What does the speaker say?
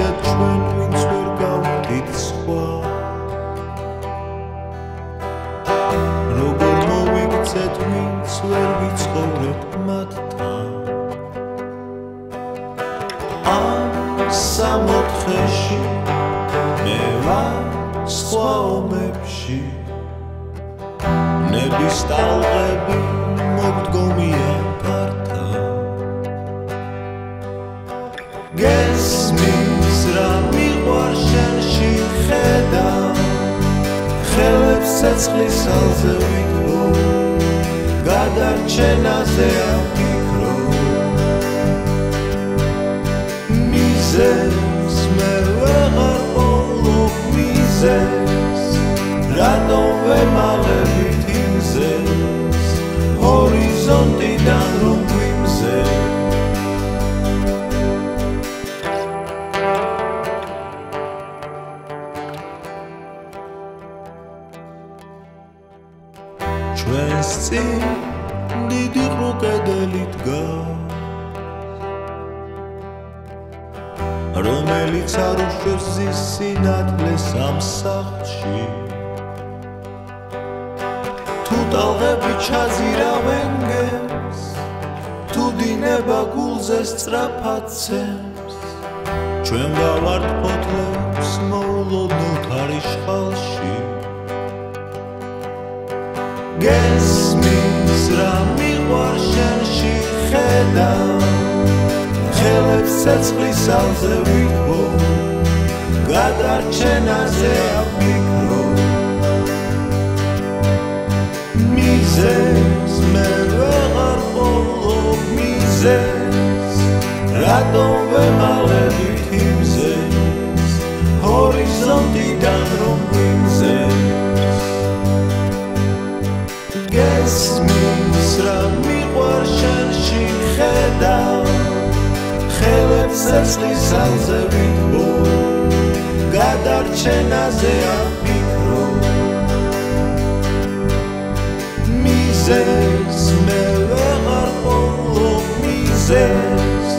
მოვიქცეთ ჩვენ ვინც ვერ გავდით სხვა როგორ მოვიქცეთ ვინც ვერ ვიცხოვრებ მათთან. ამ სამოთხეში მე ვარ სხვა ომებში. ნების ტალღები მოგდგომია ფართა გესმის რა მიყვარ შენში ხედა? ხელებს ცეცხლის ალზე ვიქრო გადარჩენაზე აფიქრო მიზეს მე ვეღარ პოლობ მიზეს რატომ ვემალებით იმზეს ჰორიზონტიდან ჩვენს წინ დიდი ყრუკედელი დგას. რომელიც არ უშვებს ზის სინათლეს ამ სახლში. თუ ტალღები ჩაზირავენ გემს თუ დინება გულზე სწრაფაცემს ჩვენ გავართ ფოთლებს მოულოდნოთ არიშხალში გესმის რა მიყვარ შენში ხედა. ხელებს ცეცხლის ალზე ვიქო გადარჩენაზე აფიქრო მიზეს მე ვეღარ ყოფ მიზეს რატომ ვემალებით გესმის რა მიყვარ შენში ხედა? ხელებს ცეცხლის ალზე ვითბო გადარჩენაზე აფიქრო მიზეს მე ვეღარ ყოფ მიზეს